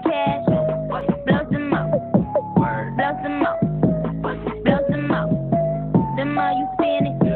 Blow some up. Blow some up. Blow some up. The more you spend it.